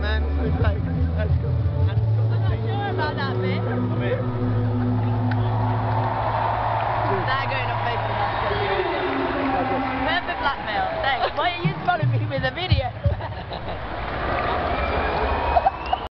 man. I'm not sure about that bit. That going